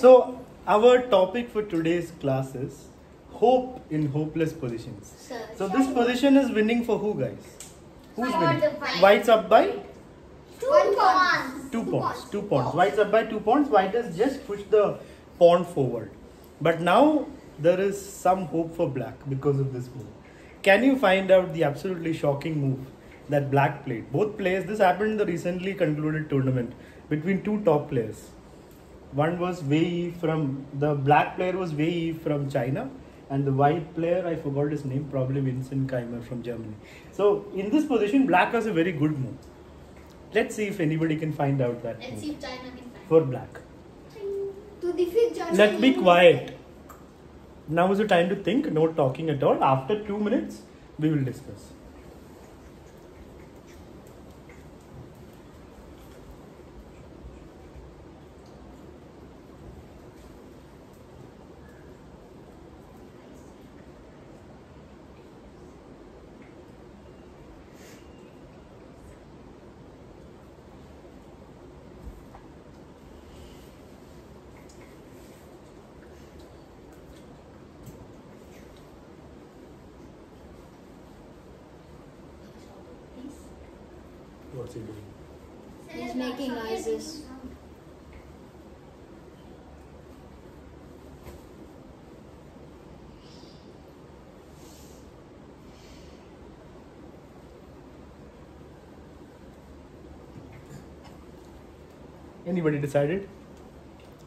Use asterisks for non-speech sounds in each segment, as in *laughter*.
So our topic for today's class is hope in hopeless positions. Sir. So this position is winning for who, guys? Who's winning? White's up by Two pawns. two pawns. Two pawns. White's up by two pawns. White has just pushed the pawn forward. But now there is some hope for black because of this move. Can you find out the absolutely shocking move that black played? Both players. This happened in the recently concluded tournament between two top players. One was Wei from the black player was Wei from China, and the white player I forgot his name, probably Vincent Keymer from Germany. So in this position, black has a very good move. Let's see if anybody can find out that Let's move see if China can find. for black. To defeat China. Let's be quiet. Now is the time to think, no talking at all. After two minutes, we will discuss. What's he doing? He's making noises. Anybody decided?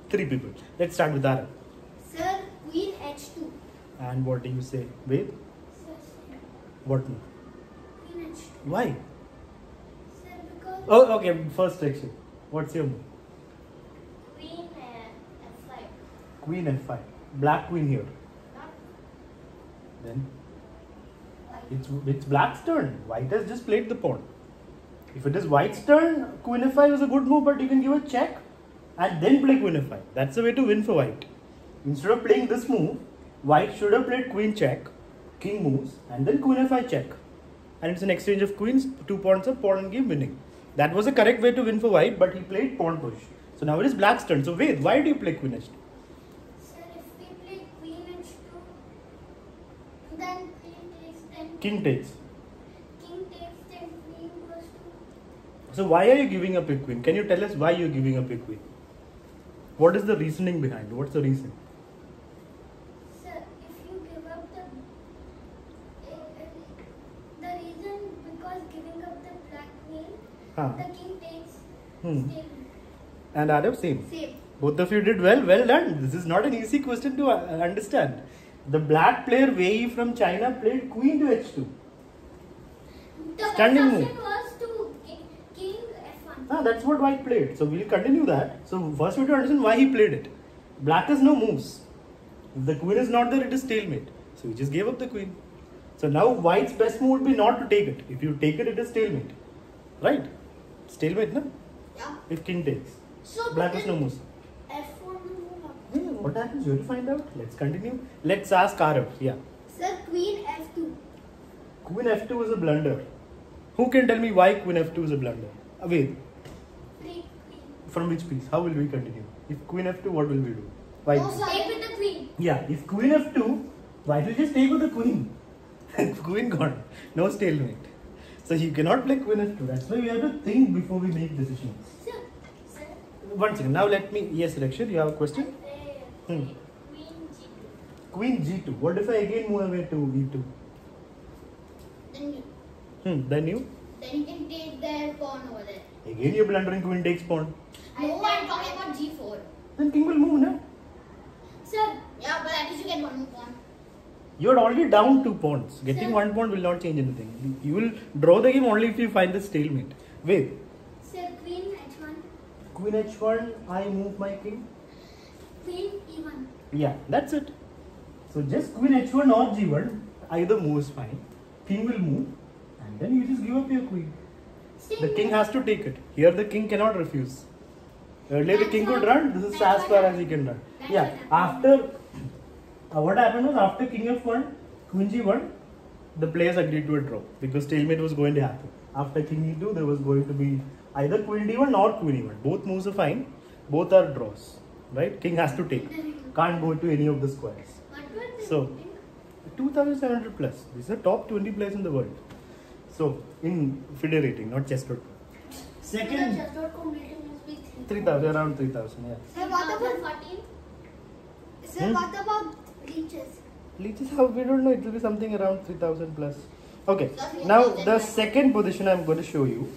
Three people. Let's start with Ara. Sir, Queen H2. And what do you say? Wait, Sir, what move? Queen H2. Why? Oh, okay. First section. What's your move? Queen uh, F5. Queen f5. Black queen here. Not Then white. it's it's black's turn. White has just played the pawn. If it is white's turn, queen f5 is a good move, but you can give a check and then play queen f5. That's the way to win for white. Instead of playing this move, white should have played queen check, king moves, and then queen f5 check. And it's an exchange of queens, two pawns up, pawn and game winning. That was the correct way to win for white, but he played pawn push. So now it is black's turn. So wait, why do you play queen h2? Sir, if we play Queen H2, then Queen takes, then King takes. King takes, then Queen goes to. So why are you giving up your queen? Can you tell us why you're giving up your queen? What is the reasoning behind? What's the reason? Sir, if you give up the. eh, eh, The reason because giving up the black queen, Huh. the king takes. Hmm. And Arav, same. Same. Both of you did well. Well done. This is not an easy question to uh, understand. The black player Wei from China played queen to h2. The Standing move. was to king f1. Ah, that's what white played. So we'll continue that. So first we have to understand why he played it. Black has no moves. If the queen is not there, it is stalemate. So he just gave up the queen. So now white's best move would be not to take it. If you take it, it is stalemate. Right? Stalemate, no? Yeah. If king takes. So Black has no moves. F1 will happen. Hmm, what happens? You have to find out. Let's continue. Let's ask Arav. Yeah. Sir, queen f2. Queen f2 is a blunder. Who can tell me why queen f2 is a blunder? Uh, Free queen. from which piece? How will we continue? If queen f2, what will we do? No, sir. Take with the queen. Yeah, if queen f2, white will just stay with the queen. *laughs* queen gone. No stalemate. So you cannot play queen f2. That's why we have to think before we make decisions. Sir. Sir. One second. Now let me. Yes, Rakshit, you have a question? Hmm. queen g2. Queen g2. What if I again move away to e2? Then you, Hmm. Then you? then you can take their pawn over there. Again you're blundering queen takes pawn. No, I'm talking about g4. Then king will move, no? Sir. Yeah, but at least you get one more pawn. You're already down two pawns. Getting Sir. one pawn will not change anything. You will draw the game only if you find the stalemate. Wait, Sir, queen h1. queen h1, I move my king. Queen e1. Yeah, that's it. So just queen h1 or g1, either move is fine. King will move, and then you just give up your queen. The king has to take it. Here the king cannot refuse. Earlier the king could run. This is as far as he can run. Yeah. After uh, what happened was after king f1, queen g1, the players agreed to a draw because stalemate was going to happen. After king e2, there was going to be either queen d1 or queen e1. Both moves are fine. Both are draws. right? King has to take. Can't go to any of the squares. What were they So- 2700 plus. These are top 20 players in the world. So in FIDE rating, not chess.com. Second, chess.com rating must be 3000, around 3000, yeah. Sir, what about 14? Sir, Hmm? what about lichess? Lichess, how we don't know, it will be something around 3000 plus. Okay, now the second position I'm going to show you.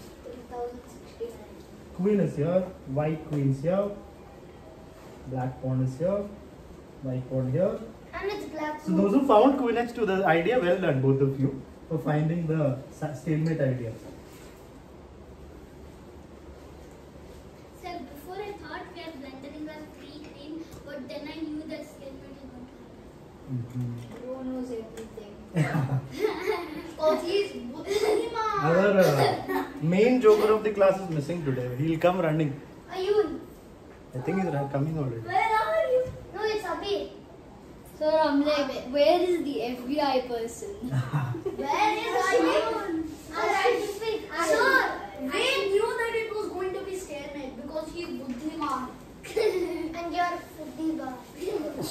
Queen is here, white queen is here, black pawn is here, white pawn here. And it's black. So those who found queen x to the idea, well done, both of you, for finding the stalemate idea. To knows everything. oh, he's Buddhima. Our uh, main joker of the class is missing today. He'll come running. Ayun, I think he's coming already. where are you? No, it's Abhi. Sir, I'm like, where is the FBI person? Where is Ayun? Sir, I speak. Sir, they knew that it was going to be stalemate because he's Buddhiman. and you're Fudiba.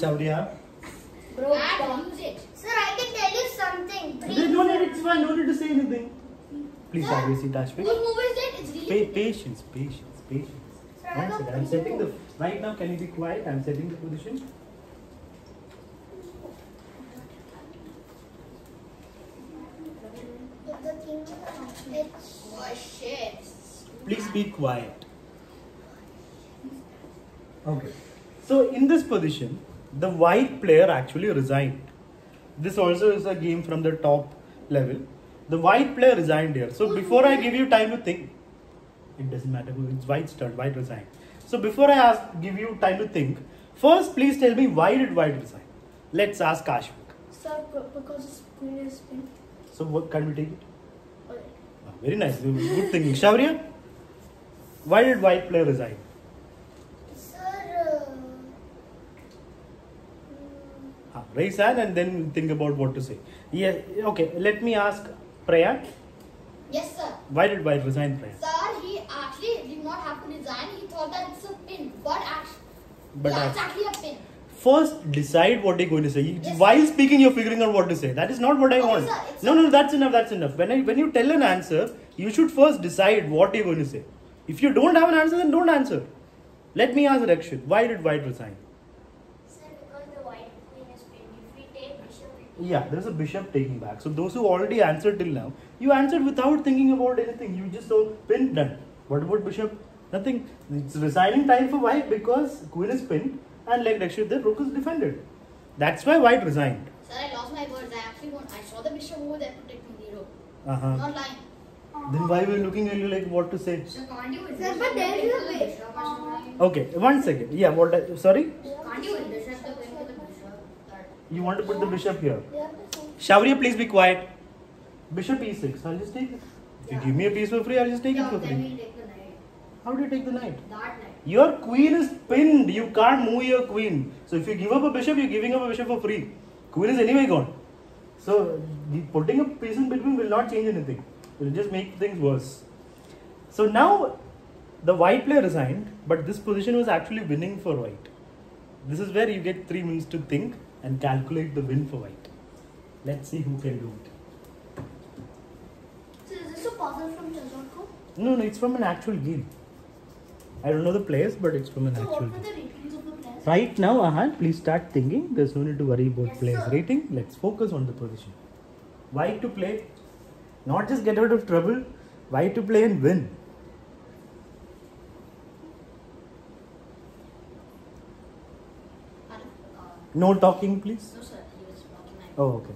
Shaurya. Fine, no need to say anything. Please have your seat, Ashwin. Whose move is it? It's really. Pa- patience, patience, patience. Sir, I One got second, I'm setting the. Right now, can you be quiet? I'm setting the position. The king. It's. Shit. Please be quiet. Okay. So in this position, the white player actually resigned. This also is a game from the top level. The white player resigned here. So before I give you time to think, it doesn't matter who it's white's turn. White resigned. So before I ask, give you time to think. First, please tell me why did white resign? Let's ask Ashwik. Sir, because his queen is pink. So what can we take it? Ah, very nice. Good thinking. Shaurya, why did white player resign? Sir. Uh, Ah, raise hand and then think about what to say. Yeah, okay. Let me ask Praya. Yes, sir. Why did White resign, Praya? Sir, he actually did not have to resign. He thought that it's a pin. But actually, But yeah, it's actually a pin. first decide what you're going to say. Yes, While sir. speaking, you're figuring out what to say. That is not what I Okay, want. sir, no, no, that's enough. That's enough. When I, when you tell an answer, you should first decide what you're going to say. If you don't have an answer, then don't answer. Let me ask Rakshit. Why did White resign? Sir, because the white queen is pinned. If we take bishop, we Yeah, there's a bishop taking back. So those who already answered till now, you answered without thinking about anything. You just saw pin done. What about bishop? Nothing. It's resigning time for white because queen is pinned and like Rakshit, the rook is defended. That's why white resigned. Sir, I lost my words. I actually won. I saw the bishop over there protecting the rook. Uh-huh. Not lying. Then why were you looking at you like what to say? Sir, can't you Sir, but there is a way. Okay, one second. Yeah, what? I, sorry, Can't you intercept the queen with the bishop? That- you want to put the bishop here. They have the same. Shaurya, please be quiet. Bishop e6. I'll just take it. If you give me a piece for free, I'll just take it for free. we take the knight. How do you take the knight? Your queen is pinned. You can't move your queen. So if you give up a bishop, you're giving up a bishop for free. Queen is anyway gone. So the putting a piece in between will not change anything. It will just make things worse. So now the white player resigned, but this position was actually winning for white. This is where you get three minutes to think and calculate the win for white. Let's see who can do it. So is this a puzzle from chess.com? No, no, it's from an actual game. I don't know the players, but it's from an So actual what game. the ratings of the players? Right now, Ahan, please start thinking. There's no need to worry about Yes, players sir. rating. Let's focus on the position. Why to play? Not just get out of trouble. Why to play and win? And, uh, No talking, please. no, sir. He was knight. Oh, okay.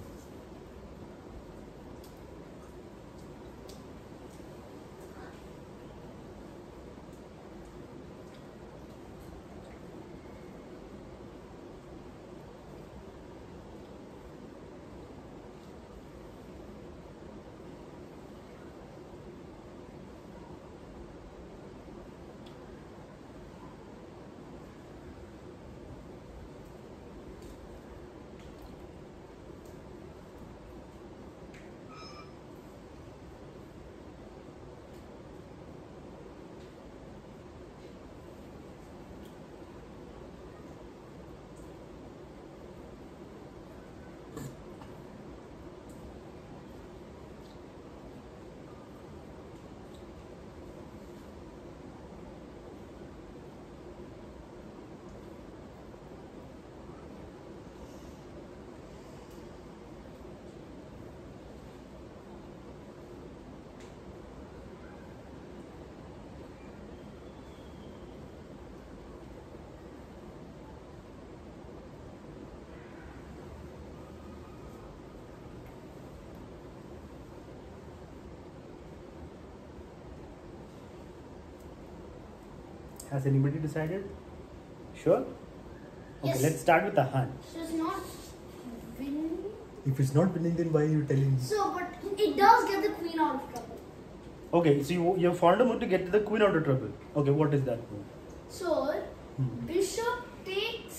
Has anybody decided? Sure? Okay, Yes. let's start with Ahan. So it's not winning. If it's not winning, then why are you telling me? So, but it does get the queen out of trouble. Okay, so you, you found a move to get the queen out of trouble. Okay, what is that move? So, Hmm. bishop takes.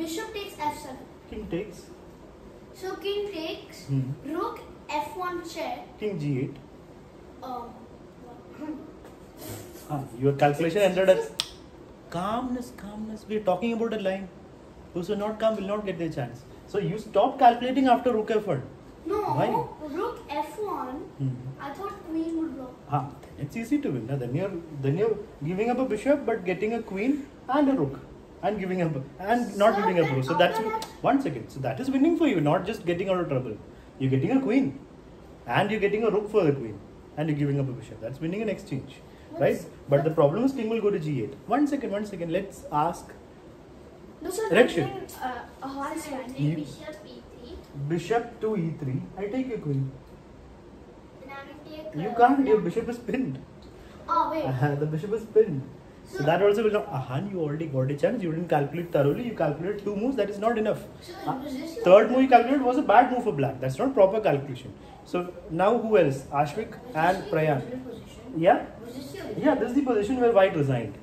Bishop takes f7. King takes. So king takes. Hmm. Rook f1 check. King g8. Um, Ah, your calculation ended at calmness, calmness. We're talking about a line. Those who are not calm will not get their chance. So you stop calculating after rook f1. no, Why? rook f1. Hmm. I thought queen would block. Ah, it's easy to win. Now, then you're then you're giving up a bishop but getting a queen and a rook and giving up and not So giving up a rook. So that's one second. So that is winning for you, not just getting out of trouble. You're getting a queen and you're getting a rook for the queen and you're giving up a bishop. That's winning an exchange, right? But the problem is king will go to g8. One second, one second. Let's ask No, sir. Direction. Uh, a horse line. Bishop e3. bishop to e3. I take your queen. And I. You uh, can't. Your bishop is pinned. Oh wait. the bishop is pinned. So, So- that also will not. Ahan, you already got a chance. You didn't calculate thoroughly. You calculated two moves. That is not enough. So is this your- Third move you calculated was a bad move for black. That's not proper calculation. So now who else? Ashvik and Prayan. Yeah? This Yeah, this is the position where white resigned.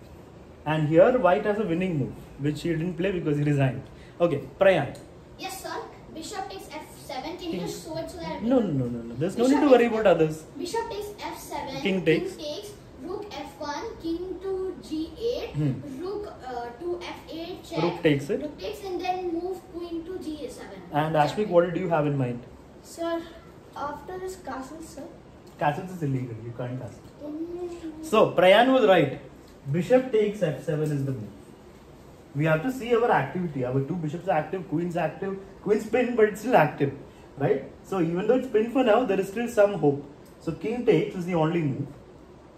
And here white has a winning move, which he didn't play because he resigned. Okay, Prayan. Yes, sir. Bishop takes f7. Can you King. just show it so that No, no, no, no, no. There's no Bishop need to worry about others. Bishop takes f7. King takes. King takes. Rook f1. King to g8. Hmm. Rook uh, to f8. Check. Rook takes it. Rook takes and then move queen to g7. And Ashvik, what did you have in mind? Sir, after this castle, sir. Castles is illegal. You can't castle. So Prayan was right. Bishop takes f7 is the move. We have to see our activity. Our two bishops are active, queen's active, queen's pinned, but it's still active, right? So even though it's pinned for now, there is still some hope. So king takes is the only move,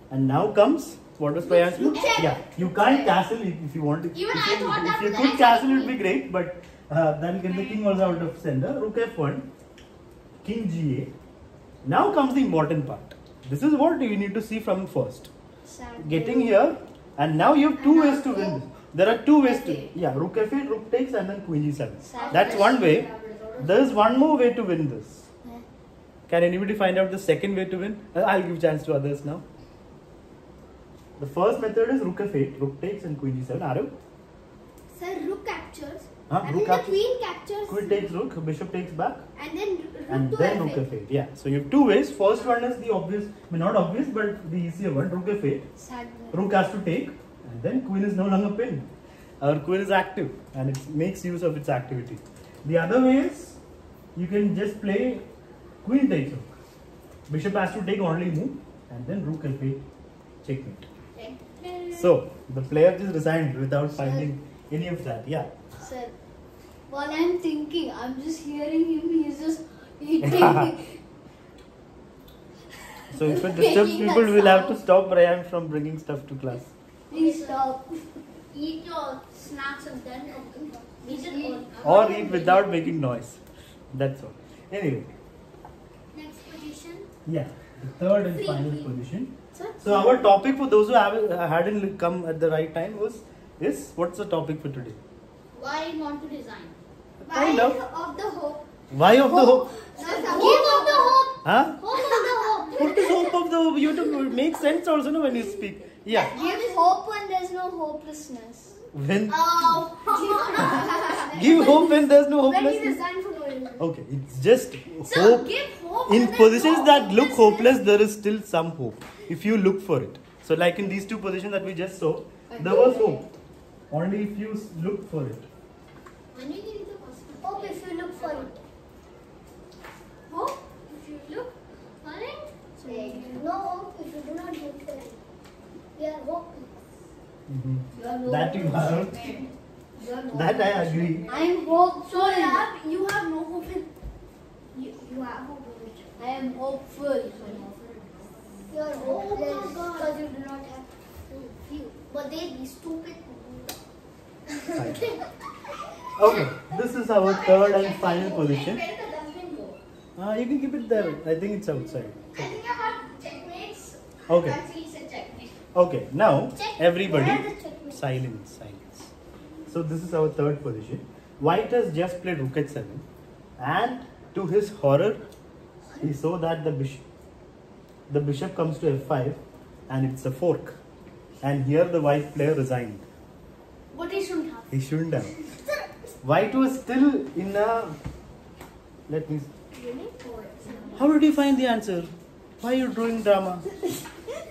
and now comes what was Prayan's move? Yeah, you can't castle if, if you want to. Even if I you, thought if that you could castle, it would be great, but uh, then get the king was out of center. Rook f1, king g8. Now comes the important part. This is what you need to see from first. Getting here and now you have two ways to win. There are two ways to yeah rook f8 rook takes and then queen e7 that's one way. There is one more way to win this. Can anybody find out the second way to win? Uh, i'll give chance to others now. The first method is rook f8 rook takes and queen e7 Arav? Sir, rook captures. Huh? Then the queen captures. queen takes rook bishop takes back And then rook and then rook f8. f8 yeah so you have two ways first one is the obvious I mean, not obvious but the easier one rook f8 Sad. Rook has to take, and then queen is no longer pinned. Our queen is active, and it makes use of its activity. The other way is you can just play queen takes rook. Bishop has to take only move, and then rook f8 checkmate. So the player just resigned without finding any of that. Yeah. Sir, while I'm thinking, I'm just hearing him. He's just eating. *laughs* So if it disturbs people, we'll have to stop Ryan from bringing stuff to class. Please stop. Eat your snacks and then come. Eat it all. Or eat without making noise. That's all. Anyway, Next position. yeah. The third and final position. Sir, So our topic for those who haven't hadn't come at the right time was is what's the topic for today? why want to resign? Kind of. of the hope. Why of the hope? Sir, give of the hope. Huh? Hope of the hope. *laughs* What is hope of the hope? You have to make sense also no, when you speak. Yeah. Give hope when there's no hopelessness. When Oh. *laughs* give hope when there's no hopelessness. when you hopelessness. resign for no reason. Okay, it's just So hope. give hope In positions no that look hopeless, there is still some hope if you look for it. So, like in these two positions that we just saw, there was hope. Only if you look for it. When you give the question. Hope if you look for it. Hope if you look for it. No hope if you do not look for it. We are hopeless. Mm-hmm. That you have. That I agree. I'm hopeful. So you have, you have no hope in. You, you have hope. I am hopeful. You are Oh hopeless God. because you do not have few. But they be stupid. Okay, this is our third and final position. Uh, you can keep it there. I think it's outside. Okay. Okay, now everybody, silence, silence. So this is our third position. White has just played rook at seven, and to his horror, he saw that the bishop, the bishop comes to f5, and it's a fork, and here the white player resigned. He shouldn't have. White was still in a. Let me. How did you find the answer? Why are you doing drama?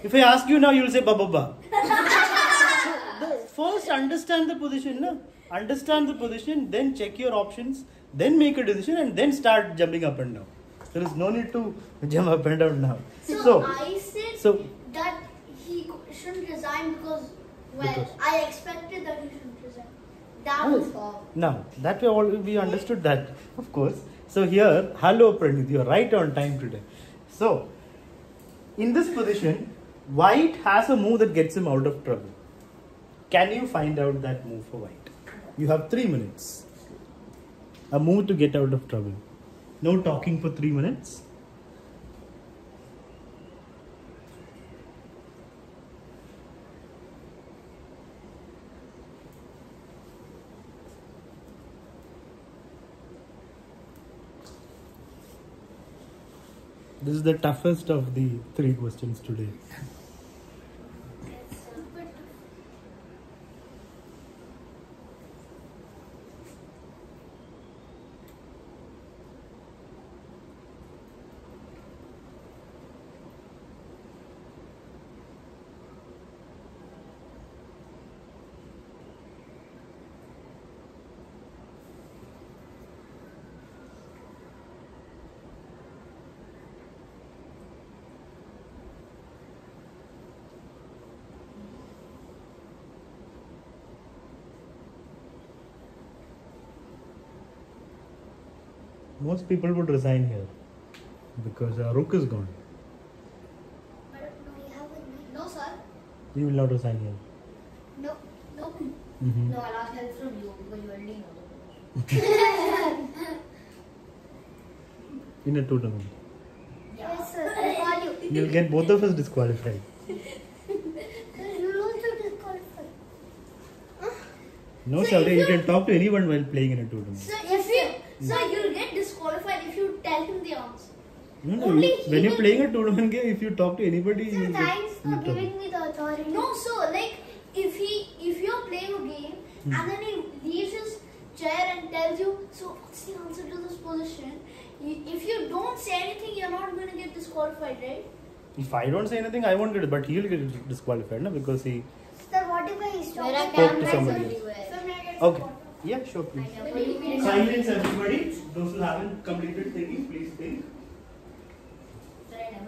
If I ask you now, you'll say ba ba ba. So, First, understand the position. No? Understand the position, then check your options, then make a decision, and then start jumping up and down. There is no need to jump up and down now. So, So, I said so that he shouldn't resign because, well, Because- I expected that he resign. That Oh. was now that we all we understood that, *laughs* of course. So here, hello Pranit, you are right on time today. So, in this position, White has a move that gets him out of trouble. Can you find out that move for White? You have three minutes. A move to get out of trouble. No talking for three minutes. This is the toughest of the three questions today. Most people would resign here because uh, Rook is gone. No, sir. You will not resign here. No. No. Mhm. No, I'll ask help from you because you already know. *laughs* In a tournament. Yeah. Yes, sir. I call you. You'll get both of us disqualified. Sir, you. No, So you you- can talk to anyone while playing in a tournament. So if you, so you'll get disqualified if you tell him the answer. No, no. Only you- he when you're playing a tournament game, if you talk to anybody, Sir, you thanks for giving me the authority. No, so like if he, if you're playing a game Hmm. and then he leaves his chair and tells you, so what's the answer to this position? If you don't say anything, you're not going to get disqualified, right? If I don't say anything, I won't get it, but he'll get disqualified, no? Because he. Sir, what if I stop? There Talk to somebody everywhere. Sir, may I get Okay. some? Yeah, sure, please. Silence. Silence, everybody. Those who haven't completed thinking, please think.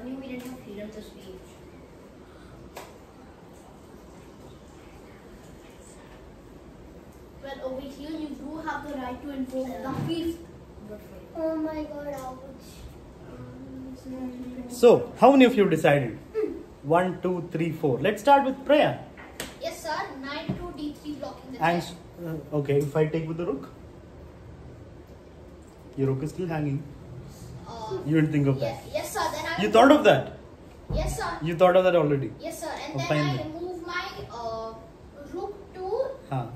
Sir, knew we didn't have freedom to speech. Well, over here you do have the right to invoke the fifth. Oh my god, ouch. So, how many of you have decided? One, two, three, four. Let's start with Priya. Yes, sir. Knight to d3 blocking the And uh, okay, if I take with the rook, your rook is still hanging. Uh, You didn't think of that. yes, sir. Then I You thought of that. Yes, sir. You thought of that already. Yes, sir. And Oh, then finally. I move my uh, rook to Huh.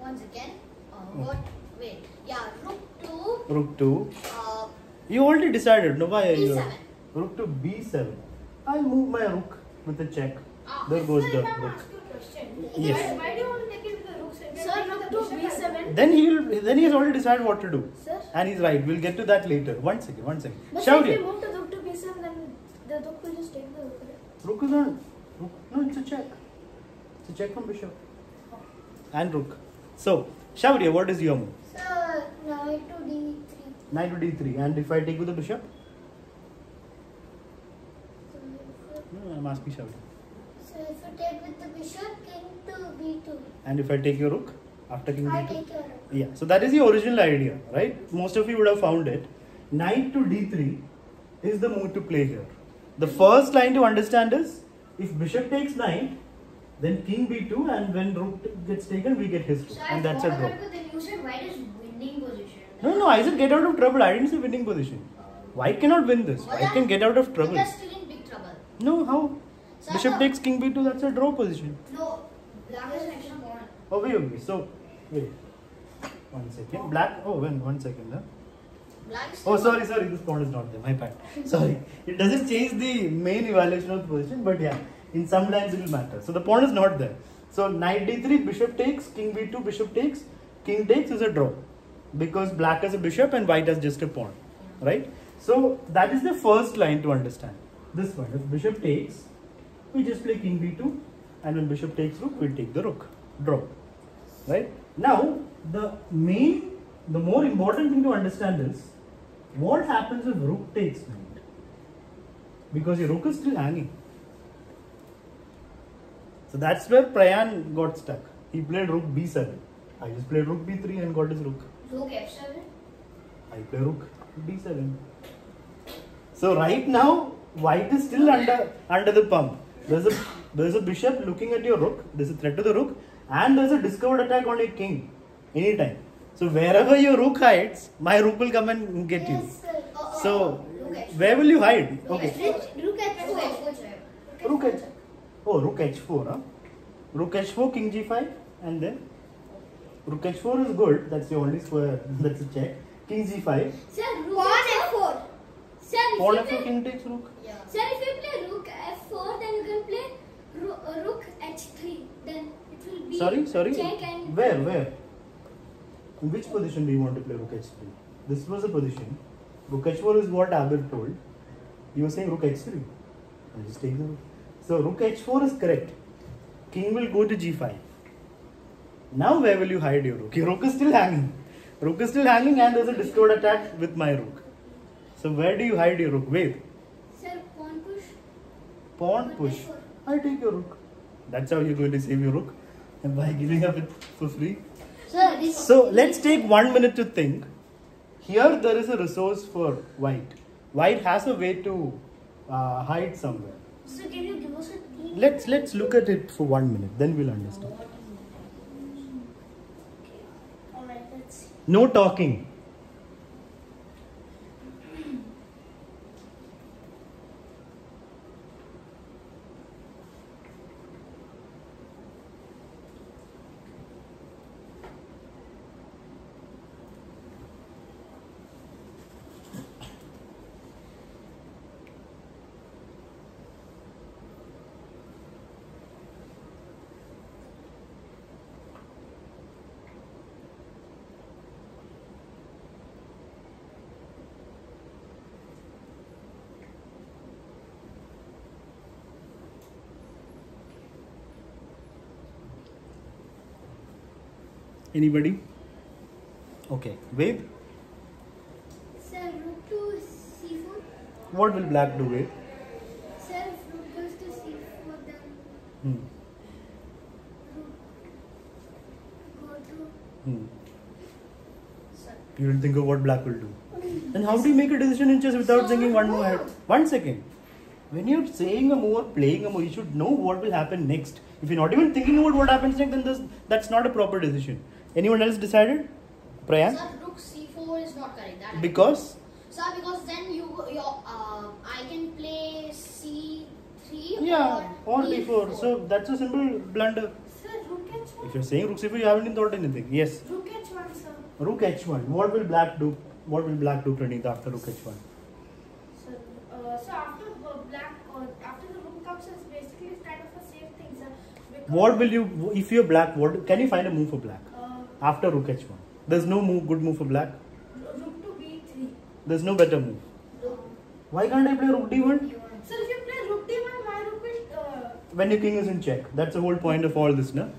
once again. Uh, what? Wait. Yeah, rook to Rook two. uh, You already decided. No, why are you? b7. Rook to b7. I'll move my rook with a check. Ah. There goes the Sir, if I rook. ask you a question, Yes. why, why do you want to take it? Sir, rook to b7. Then he'll. Then he has already decided what to do. Sir? And he's right. We'll get to that later. One second. One second. But if Shaurya. we move to rook to b7, then the rook will just take the rook. right? Rook is on. Rook. No, it's a check. It's a check from bishop. And rook. So, Shaurya, what is your move? Sir, knight to d3. Knight to d3. And if I take with the bishop? No, I'm asking Shaurya. So if you take with the bishop, king to b2. And if I take your rook? After king I d2? take your rook. Yeah, so that is the original idea, right? Most of you would have found it. Knight to d3 is the move to play here. The first line to understand is if bishop takes knight, then king b2, and when rook gets taken, we get his rook, and that's a draw. Then you said white is winning position. No, no, I said get out of trouble. I didn't say winning position. Oh. White cannot win this. White can get out of trouble. they're still in big trouble. No, how? Bishop takes king b2, that's a draw position. No, black is an extra pawn. Oh, wait, okay. So, wait. One second. Black. Oh, when? One second. Huh? Black Oh, sorry, sorry. This pawn is not there. My bad. *laughs* Sorry. It doesn't change the main evaluation of the position, but yeah, in some lines it will matter. So the pawn is not there. So knight d3, bishop takes, king b2, bishop takes, king takes is a draw because black has a bishop and white has just a pawn, right? So that is the first line to understand. This one, if bishop takes, we just play king b2, and when bishop takes rook, we'll take the rook, draw, right? Now the main, the more important thing to understand is what happens if rook takes knight? Because your rook is still hanging. So that's where Prayan got stuck. He played rook b7. I just played rook b3 and got his rook. Rook f7. I play rook d7. So right now, white is still under under the pump. There's a there's a bishop looking at your rook. There's a threat to the rook, and there's a discovered attack on your king anytime. So wherever your rook hides, my rook will come and get you. Sir. Oh, oh, So oh, Rook where will you hide? Okay. Rook f4. Rook f4. h. Oh, rook h4. Huh? Rook h4, king g5, and then rook h4 is good. That's the only square. That's a check. King g5. Sir, rook Pawn f4. f4. Sir, Pawn f4, king takes rook. Yeah. sir, if you play rook f4, then you can play ro- uh, rook h3. Then it will be Sorry, sorry. check and Where, where? In which position do you want to play rook h3? This was a position. Rook h4 is what Abir told. You were saying rook h3. I just take the rook. So rook h4 is correct. King will go to g5. Now where will you hide your rook? Your rook is still hanging. Rook is still hanging and there's a discovered attack with my rook. So where do you hide your rook? Wait. Pawn push. I take your rook. That's how you're going to save your rook. And by giving up it for free. Sir. So let's take one minute to think. Here there is a resource for white. White has a way to uh, hide somewhere. Sir, can you give us a? Let's let's look at it for one minute. Then we'll understand. Alright, let's see. No talking. Anybody? Okay. Wait. Sir, rook to c4. What will black do? Wait. Sir, if rook goes to c4, then Hmm. rook go to. Hmm. Sir. You will think of what black will do. Then how do you make a decision in chess without thinking one move ahead? One second. When you're saying a move or playing a move, you should know what will happen next. If you're not even thinking about what happens next, then this, that's not a proper decision. Anyone else decided? Prayan? Sir, rook c4 is not correct. That Because? Sir, because then you your uh, I can play c3 Yeah, or or d4. So that's a simple blunder. Sir, rook h1. If you're saying rook c4, you haven't even thought anything. Yes. Rook h1, sir. Rook h1. What will black do? What will black do, Pranit, after rook h1? So, uh, so after uh, black, uh, after the rook comes, it's basically it's kind of a safe thing, sir. What will you, if you're black, what can you find a move for black? After rook h1. There's no move, good move for black. rook to b3. There's no better move. Why can't I play rook d1? So if you play rook d1, my rook will. Uh, When your king is in check. That's the whole point of all this, no?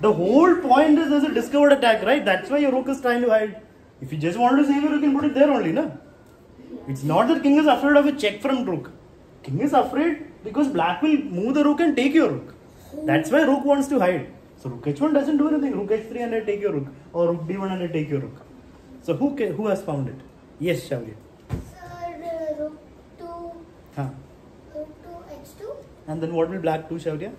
The whole point is there's a discovered attack, right? That's why your rook is trying to hide. If you just want to save it, you can put it there only, no? It's not that king is afraid of a check from rook. King is afraid because black will move the rook and take your rook. That's why rook wants to hide. So rook h1 doesn't do anything. Rook h3 and I take your rook. Or rook d1 and I take your rook. So who ca- who has found it? Yes, Shavli. Sir, rook to Huh. rook to h2. And then what will black do, Shavliya?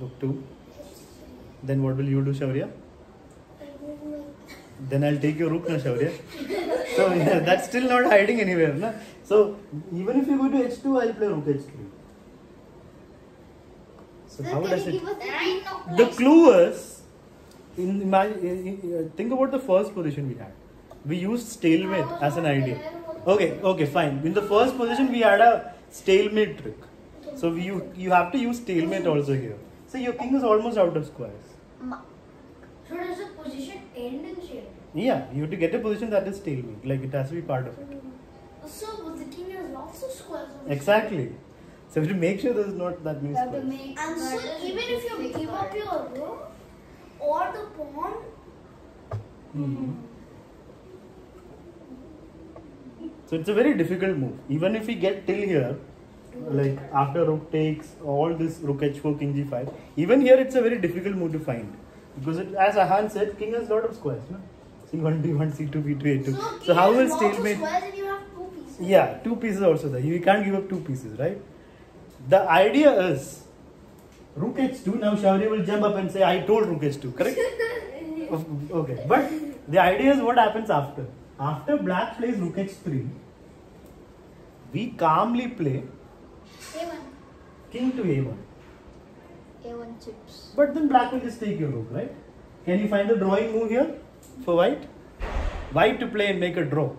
Rook Rook 2. h3. Then what will you do, Shaurya? Then I'll take your rook, na Shaurya. so *laughs* yeah, that's still not hiding anywhere, na? So even if you go to h2, I'll play rook h3. So Sir, how does it? the clue is, in my, in, uh, think about the first position we had. We used stalemate oh, as an idea. Okay, okay, fine. In the first position, we had a stalemate trick. So we, you you have to use stalemate also here. So your king is almost out of squares. So does the position end in shape? Yeah, you have to get a position that is stalemate. Like it has to be part of it. So the king has lots of squares. Exactly. So we have to make sure there's not that many We have to squares. And so even if you with give up your rook or the pawn, Mhm. So it's a very difficult move. Even if we get till here, like after rook takes all this rook h4, king g5, even here it's a very difficult move to find. Because it, as Ahan said, king has lot of squares. No? c1, d1, c2, b2, a2. so, So, how will stalemate? squares and you have two pieces. Yeah, two pieces also there. You can't give up two pieces, right? The idea is rook h2. Now Shauri will jump up and say, I told rook h2, correct? *laughs* Okay, but the idea is what happens after. After black plays rook h3, we calmly play A1. king to a1. A1 chips. But then black will just take your rook, right? Can you find the drawing move here for white? White to play and make a draw.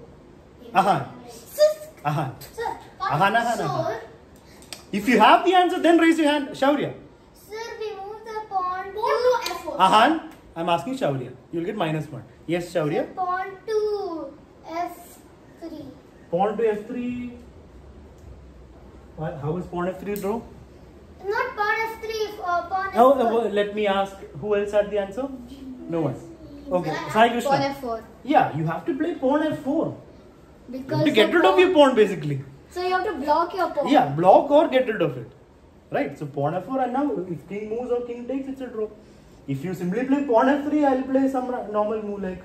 Aha, Sis- aha. Sir, Ahan, ahan, so ahan. If you have the answer, then raise your hand. Shaurya. Sir, we move the pawn pawn to f4. Ahan, I'm asking Shaurya. You'll get minus one. Yes, to Shaurya. pawn to F3. Pawn to f3. What- How is pawn f3 draw? Not pawn F3, uh, pawn Oh, F4. uh, let me ask. Who else had the answer? No one. Okay, Yeah. Sai Pawn Krishna. F4. Yeah, you have to play pawn f4. Because to get the rid of your pawn basically. So you have to block your pawn. Yeah, block or get rid of it. Right? So pawn f4 and now if king moves or king takes, it's a draw. If you simply play pawn f3, I'll play some normal move like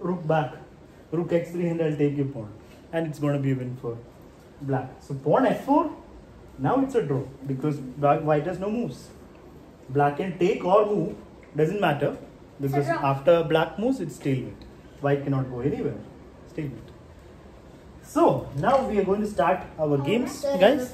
rook back, rook x3 and I'll take your pawn. And it's going to be a win for black. So pawn f4, now it's a draw because black, white has no moves. Black can take or move, doesn't matter because after black moves, it's stalemate. White cannot go anywhere. Stalemate. So now we are going to start our games, guys.